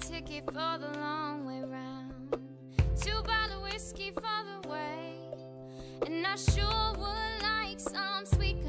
ticket for the long way round. Two bottle whiskey for the way. And I sure would like some sweet.